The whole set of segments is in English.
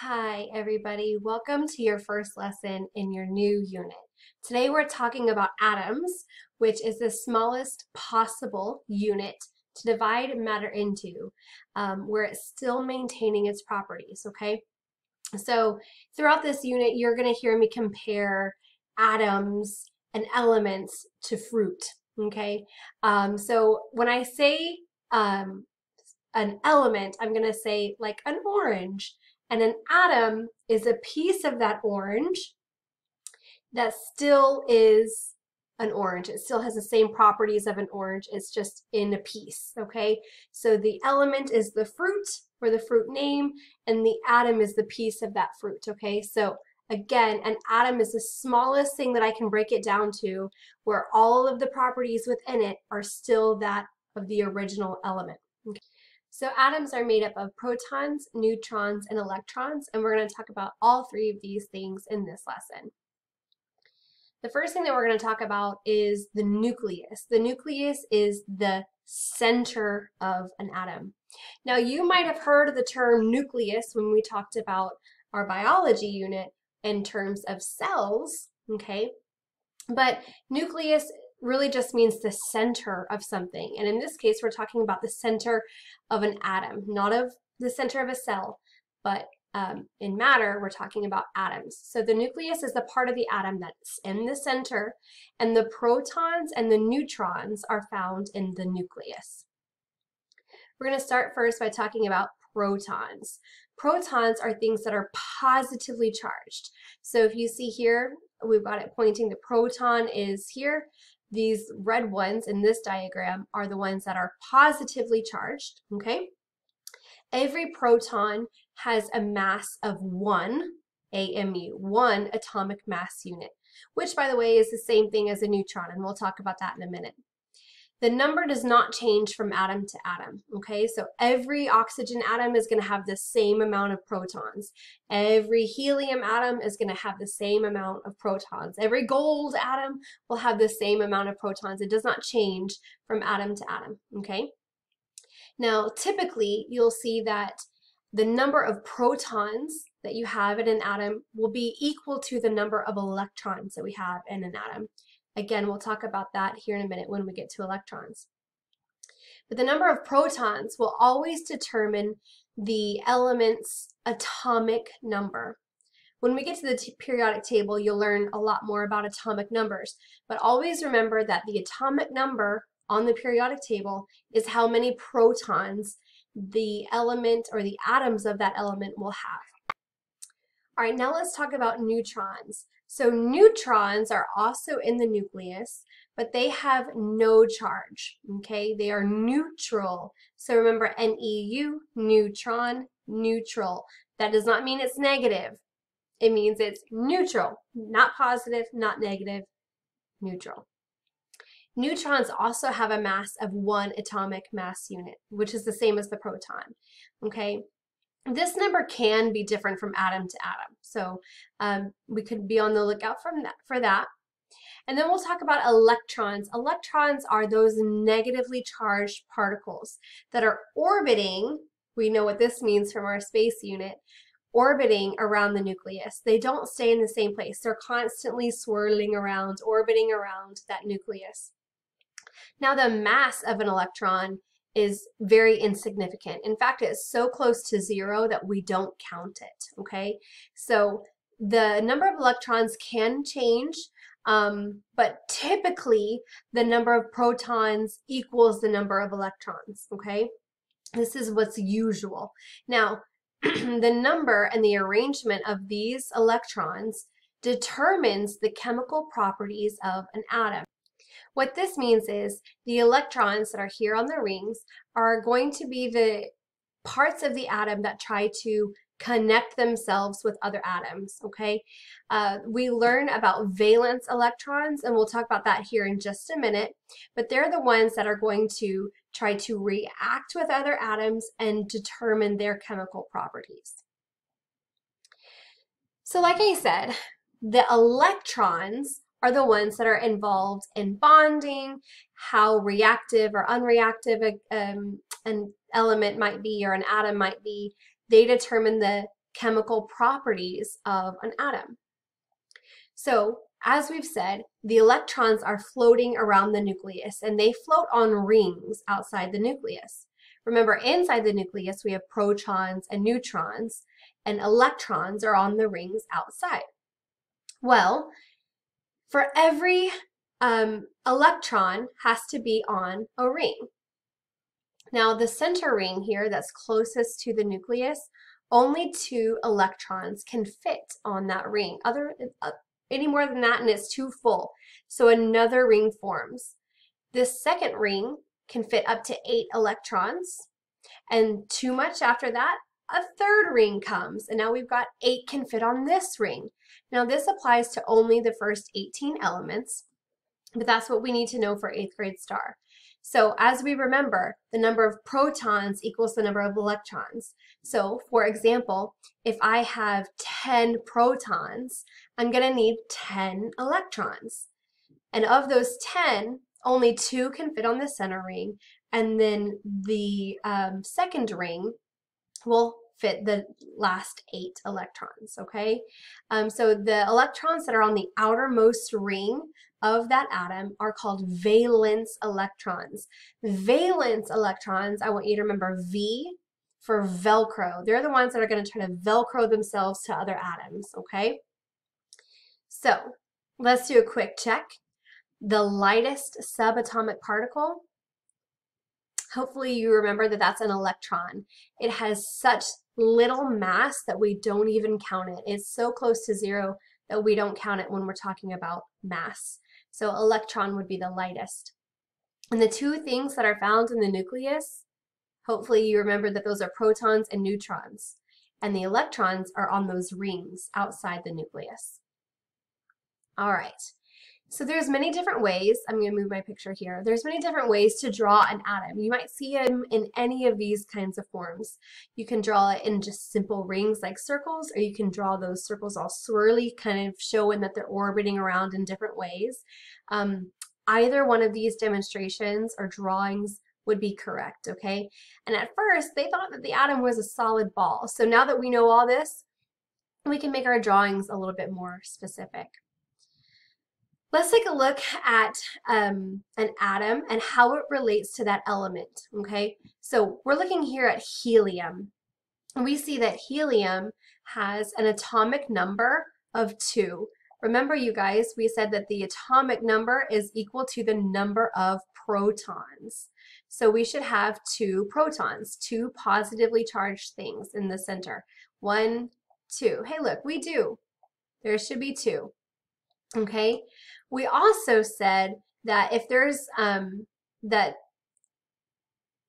Hi, everybody. Welcome to your first lesson in your new unit. Today we're talking about atoms, which is the smallest possible unit to divide matter into, um, where it's still maintaining its properties, okay? So throughout this unit, you're going to hear me compare atoms and elements to fruit, okay? Um, so when I say um, an element, I'm going to say like an orange. And an atom is a piece of that orange that still is an orange. It still has the same properties of an orange. It's just in a piece, okay? So the element is the fruit or the fruit name, and the atom is the piece of that fruit, okay? So again, an atom is the smallest thing that I can break it down to where all of the properties within it are still that of the original element. So atoms are made up of protons, neutrons, and electrons, and we're going to talk about all three of these things in this lesson. The first thing that we're going to talk about is the nucleus. The nucleus is the center of an atom. Now you might have heard the term nucleus when we talked about our biology unit in terms of cells, okay? But nucleus really just means the center of something. And in this case, we're talking about the center of an atom, not of the center of a cell, but um, in matter, we're talking about atoms. So the nucleus is the part of the atom that's in the center, and the protons and the neutrons are found in the nucleus. We're going to start first by talking about protons. Protons are things that are positively charged. So if you see here, we've got it pointing, the proton is here, these red ones in this diagram are the ones that are positively charged, okay? Every proton has a mass of one AMU, one atomic mass unit, which by the way is the same thing as a neutron, and we'll talk about that in a minute. The number does not change from atom to atom, okay? So every oxygen atom is going to have the same amount of protons. Every helium atom is going to have the same amount of protons. Every gold atom will have the same amount of protons. It does not change from atom to atom, okay? Now, typically, you'll see that the number of protons that you have in an atom will be equal to the number of electrons that we have in an atom. Again, we'll talk about that here in a minute when we get to electrons. But the number of protons will always determine the element's atomic number. When we get to the periodic table, you'll learn a lot more about atomic numbers, but always remember that the atomic number on the periodic table is how many protons the element or the atoms of that element will have. All right, now let's talk about neutrons. So neutrons are also in the nucleus, but they have no charge, okay? They are neutral. So remember NEU, neutron, neutral. That does not mean it's negative. It means it's neutral, not positive, not negative, neutral. Neutrons also have a mass of one atomic mass unit, which is the same as the proton, okay? This number can be different from atom to atom, so um, we could be on the lookout from that, for that. And then we'll talk about electrons. Electrons are those negatively charged particles that are orbiting, we know what this means from our space unit, orbiting around the nucleus. They don't stay in the same place. They're constantly swirling around, orbiting around that nucleus. Now the mass of an electron is very insignificant. In fact, it's so close to zero that we don't count it, okay? So the number of electrons can change, um, but typically the number of protons equals the number of electrons, okay? This is what's usual. Now, the number and the arrangement of these electrons determines the chemical properties of an atom. What this means is the electrons that are here on the rings are going to be the parts of the atom that try to connect themselves with other atoms, okay? Uh, we learn about valence electrons, and we'll talk about that here in just a minute, but they're the ones that are going to try to react with other atoms and determine their chemical properties. So like I said, the electrons are the ones that are involved in bonding, how reactive or unreactive a, um, an element might be or an atom might be. They determine the chemical properties of an atom. So as we've said, the electrons are floating around the nucleus and they float on rings outside the nucleus. Remember, inside the nucleus, we have protons and neutrons, and electrons are on the rings outside. Well, for every um, electron has to be on a ring. Now, the center ring here that's closest to the nucleus, only two electrons can fit on that ring. Other, uh, any more than that and it's too full. So another ring forms. This second ring can fit up to eight electrons. And too much after that, a third ring comes. And now we've got eight can fit on this ring. Now this applies to only the first 18 elements, but that's what we need to know for eighth grade star. So as we remember, the number of protons equals the number of electrons. So for example, if I have 10 protons, I'm going to need 10 electrons. And of those 10, only two can fit on the center ring, and then the um, second ring will fit the last eight electrons, okay? Um, so the electrons that are on the outermost ring of that atom are called valence electrons. Valence electrons, I want you to remember V for Velcro. They're the ones that are going to try to Velcro themselves to other atoms, okay? So let's do a quick check. The lightest subatomic particle hopefully you remember that that's an electron. It has such little mass that we don't even count it. It's so close to zero that we don't count it when we're talking about mass. So electron would be the lightest. And the two things that are found in the nucleus, hopefully you remember that those are protons and neutrons. And the electrons are on those rings outside the nucleus. All right. So there's many different ways, I'm going to move my picture here, there's many different ways to draw an atom. You might see them in any of these kinds of forms. You can draw it in just simple rings like circles, or you can draw those circles all swirly, kind of showing that they're orbiting around in different ways. Um, either one of these demonstrations or drawings would be correct, okay? And at first, they thought that the atom was a solid ball. So now that we know all this, we can make our drawings a little bit more specific. Let's take a look at um, an atom and how it relates to that element, okay? So we're looking here at helium. We see that helium has an atomic number of 2. Remember, you guys, we said that the atomic number is equal to the number of protons. So we should have two protons, two positively charged things in the center. One, two. Hey, look, we do. There should be two. Okay, we also said that if there's um, that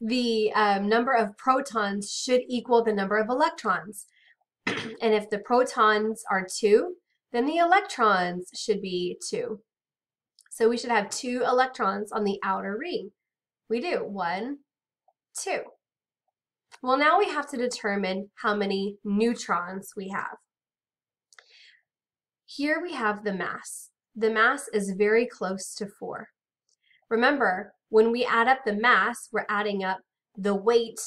the um, number of protons should equal the number of electrons. and if the protons are two, then the electrons should be two. So we should have two electrons on the outer ring. We do, one, two. Well, now we have to determine how many neutrons we have. Here we have the mass the mass is very close to 4. Remember, when we add up the mass, we're adding up the weight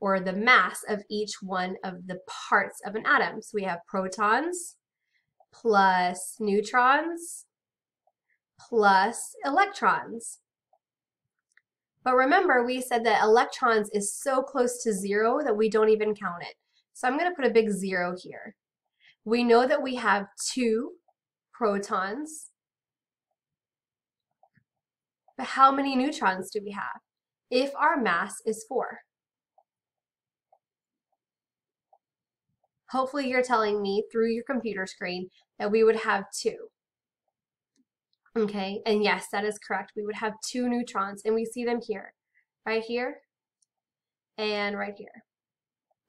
or the mass of each one of the parts of an atom. So we have protons plus neutrons plus electrons. But remember, we said that electrons is so close to zero that we don't even count it. So I'm going to put a big zero here. We know that we have two protons. But how many neutrons do we have if our mass is 4? Hopefully you're telling me through your computer screen that we would have 2. Okay, and yes, that is correct. We would have two neutrons, and we see them here, right here, and right here.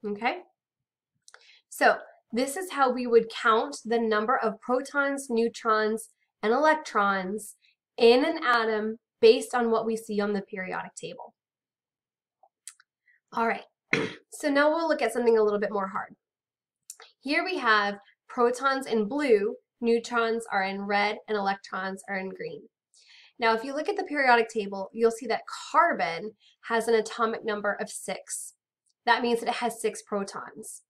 Okay? So this is how we would count the number of protons, neutrons, and electrons in an atom based on what we see on the periodic table. All right, so now we'll look at something a little bit more hard. Here we have protons in blue, neutrons are in red, and electrons are in green. Now, if you look at the periodic table, you'll see that carbon has an atomic number of six. That means that it has six protons.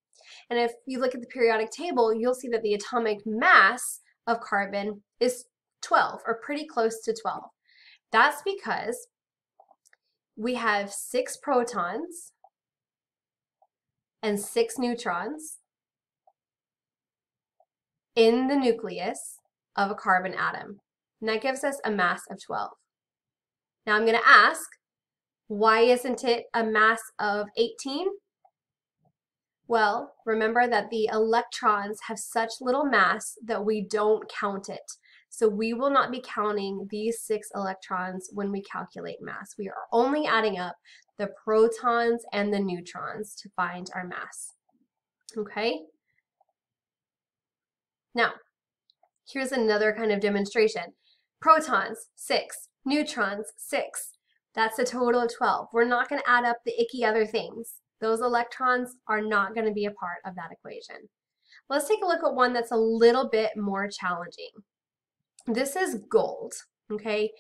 And if you look at the periodic table, you'll see that the atomic mass of carbon is 12 or pretty close to 12. That's because we have six protons and six neutrons in the nucleus of a carbon atom. And that gives us a mass of 12. Now I'm going to ask, why isn't it a mass of 18? Well, remember that the electrons have such little mass that we don't count it. So we will not be counting these six electrons when we calculate mass. We are only adding up the protons and the neutrons to find our mass. Okay? Now, here's another kind of demonstration. Protons, 6. Neutrons, 6. That's a total of 12. We're not going to add up the icky other things. Those electrons are not going to be a part of that equation. Let's take a look at one that's a little bit more challenging. This is gold, okay?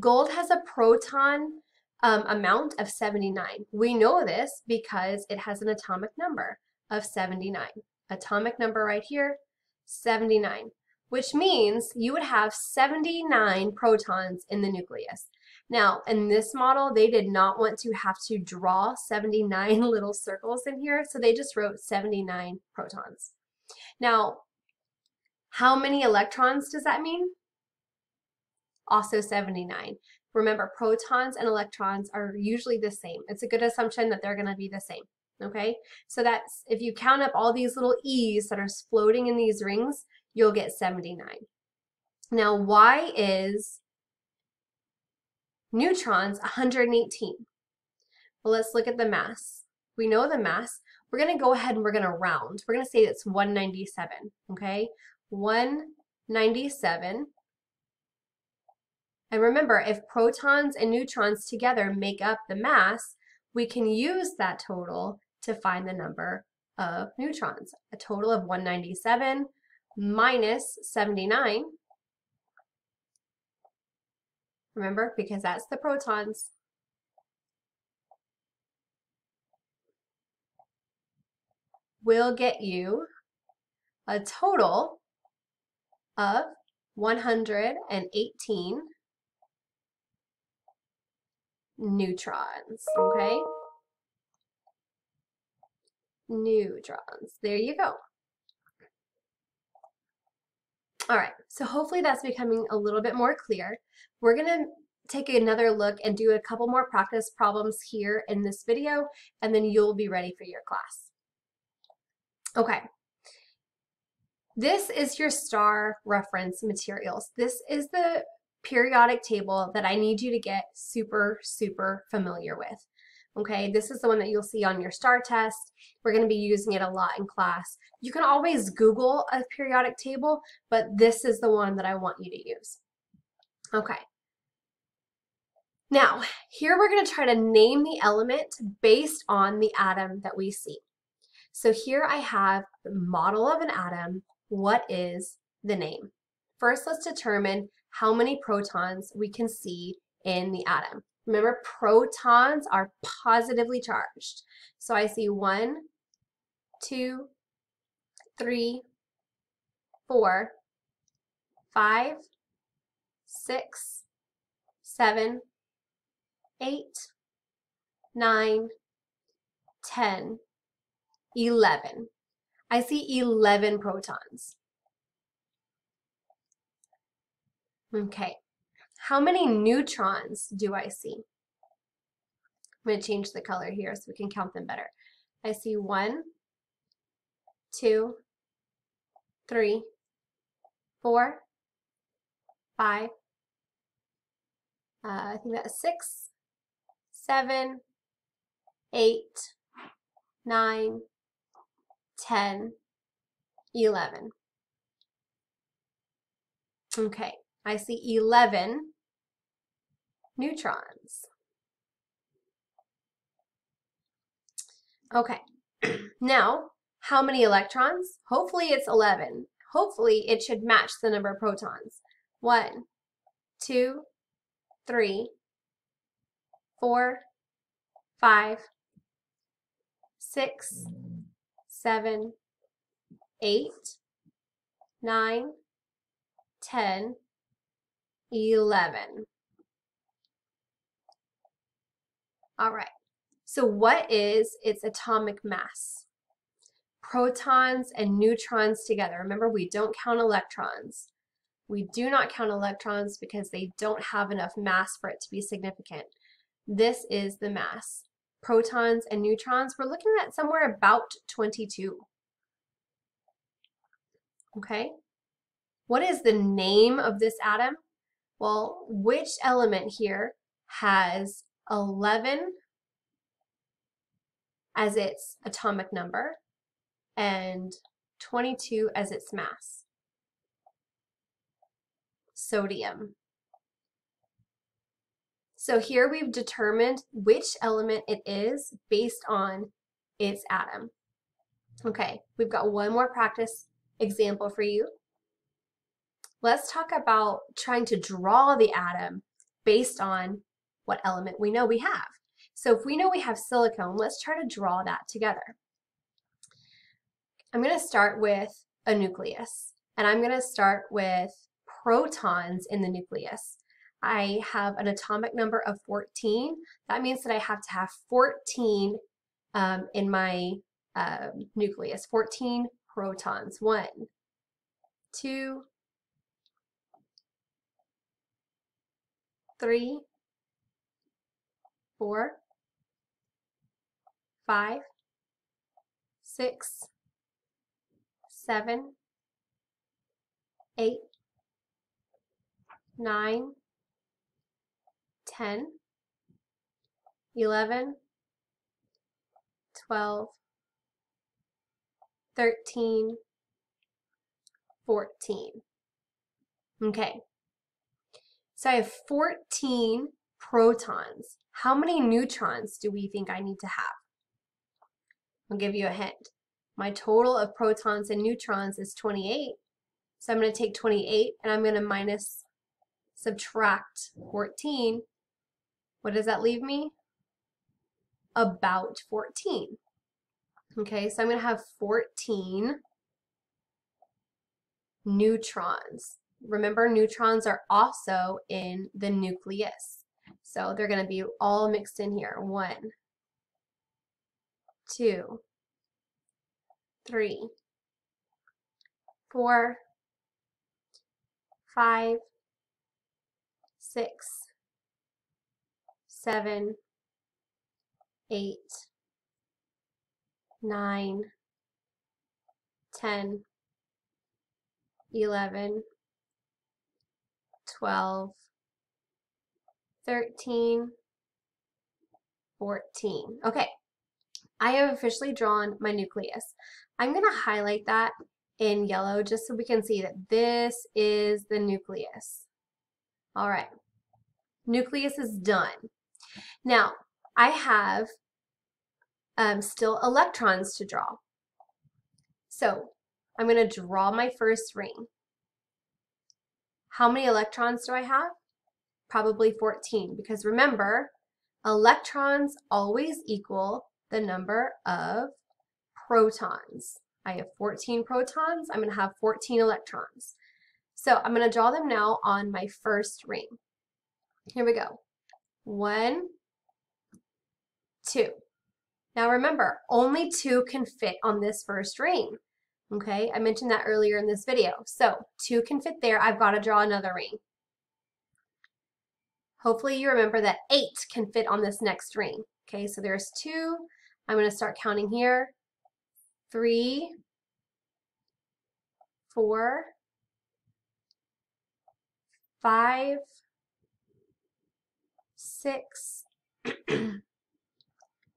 Gold has a proton um, amount of 79. We know this because it has an atomic number of 79. Atomic number right here, 79, which means you would have 79 protons in the nucleus. Now, in this model, they did not want to have to draw 79 little circles in here, so they just wrote 79 protons. Now, how many electrons does that mean? Also 79. Remember, protons and electrons are usually the same. It's a good assumption that they're going to be the same. Okay, so that's if you count up all these little e's that are floating in these rings, you'll get 79. Now, why is neutrons 118? Well, let's look at the mass. We know the mass. We're going to go ahead and we're going to round. We're going to say it's 197, okay? 197. And remember, if protons and neutrons together make up the mass, we can use that total to find the number of neutrons. A total of 197 minus 79. Remember, because that's the protons. will get you a total of 118 neutrons, okay? neutrons. There you go. All right, so hopefully that's becoming a little bit more clear. We're going to take another look and do a couple more practice problems here in this video, and then you'll be ready for your class. Okay. This is your star reference materials. This is the periodic table that I need you to get super, super familiar with. Okay, this is the one that you'll see on your STAR test. We're going to be using it a lot in class. You can always Google a periodic table, but this is the one that I want you to use. Okay. Now, here we're going to try to name the element based on the atom that we see. So here I have the model of an atom. What is the name? First, let's determine how many protons we can see in the atom. Remember, protons are positively charged. So I see one, two, three, four, five, six, seven, eight, nine, ten, eleven. I see 11 protons. Okay, how many neutrons do I see? I'm going to change the color here so we can count them better. I see one, two, three, four, five, uh, I think that's six, seven, eight, nine, ten, eleven. Okay, I see 11 neutrons. Okay, now how many electrons? Hopefully it's 11. Hopefully it should match the number of protons. One, two, three, four, five, six, seven, 8, 9, 10, 11. All right, so what is its atomic mass? Protons and neutrons together. Remember, we don't count electrons. We do not count electrons because they don't have enough mass for it to be significant. This is the mass. Protons and neutrons, we're looking at somewhere about 22. Okay, what is the name of this atom? Well, which element here has 11 as its atomic number and 22 as its mass? Sodium. So here we've determined which element it is based on its atom. Okay, we've got one more practice example for you. Let's talk about trying to draw the atom based on what element we know we have. So if we know we have silicon, let's try to draw that together. I'm going to start with a nucleus, and I'm going to start with protons in the nucleus. I have an atomic number of 14. That means that I have to have 14 um, in my uh, nucleus, 14 protons. One, two, three, four, five, six, seven, eight, nine, ten, eleven, twelve, 13, 14. Okay, so I have 14 protons. How many neutrons do we think I need to have? I'll give you a hint. My total of protons and neutrons is 28. So I'm going to take 28 and I'm going to minus, subtract 14. What does that leave me? About 14. Okay, so I'm going to have 14 neutrons. Remember, neutrons are also in the nucleus. So they're going to be all mixed in here. One, two, three, four, five, six, seven, eight, 9, 10, 11, 12, 13, 14. Okay, I have officially drawn my nucleus. I'm going to highlight that in yellow just so we can see that this is the nucleus. All right, nucleus is done. Now, I have um, still electrons to draw. So I'm going to draw my first ring. How many electrons do I have? Probably 14 because remember, electrons always equal the number of protons. I have 14 protons, I'm going to have 14 electrons. So I'm going to draw them now on my first ring. Here we go. One, two. Now remember, only two can fit on this first ring. Okay, I mentioned that earlier in this video. So two can fit there. I've got to draw another ring. Hopefully you remember that eight can fit on this next ring. Okay, so there's two. I'm going to start counting here. Three, four, five, six,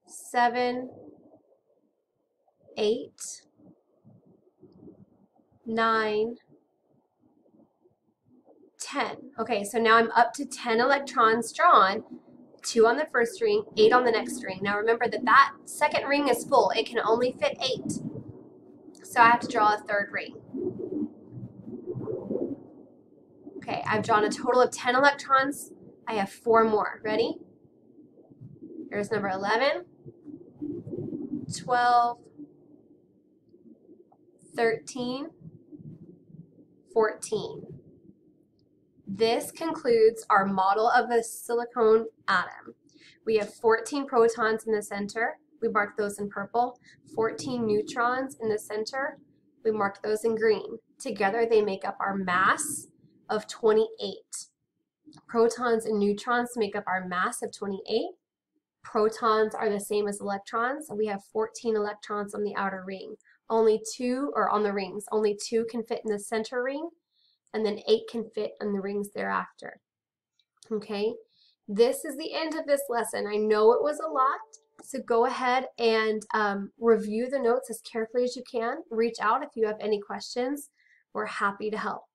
seven, eight, nine, 10. Okay, so now I'm up to 10 electrons drawn, two on the first ring, eight on the next ring. Now remember that that second ring is full. It can only fit eight. So I have to draw a third ring. Okay, I've drawn a total of 10 electrons. I have four more. Ready? Here's number 11. 12, 13, 14. This concludes our model of a silicon atom. We have 14 protons in the center. We mark those in purple. 14 neutrons in the center. We mark those in green. Together they make up our mass of 28. Protons and neutrons make up our mass of 28. Protons are the same as electrons. We have 14 electrons on the outer ring. Only two, are on the rings, only two can fit in the center ring, and then eight can fit in the rings thereafter. Okay, this is the end of this lesson. I know it was a lot, so go ahead and um, review the notes as carefully as you can. Reach out if you have any questions. We're happy to help.